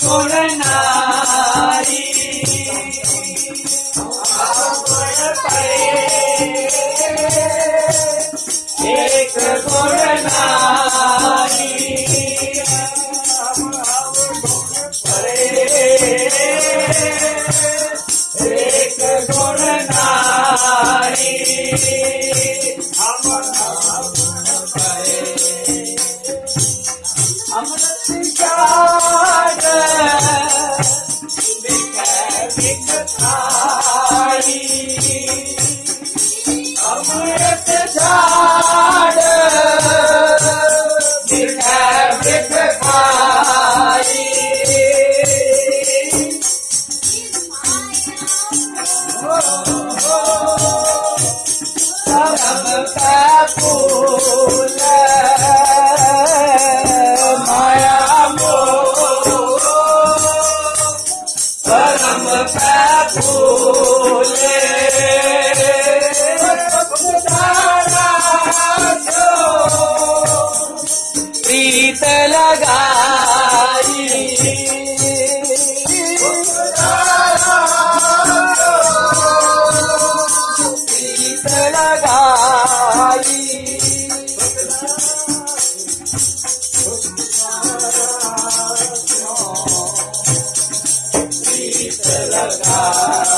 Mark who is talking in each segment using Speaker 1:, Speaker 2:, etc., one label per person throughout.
Speaker 1: corona. गीत लगाई। गीत लगाई। गीत लगाई।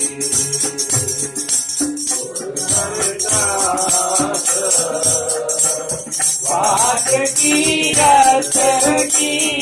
Speaker 1: की रस की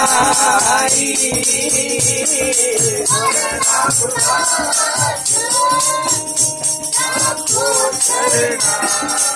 Speaker 2: Thank you.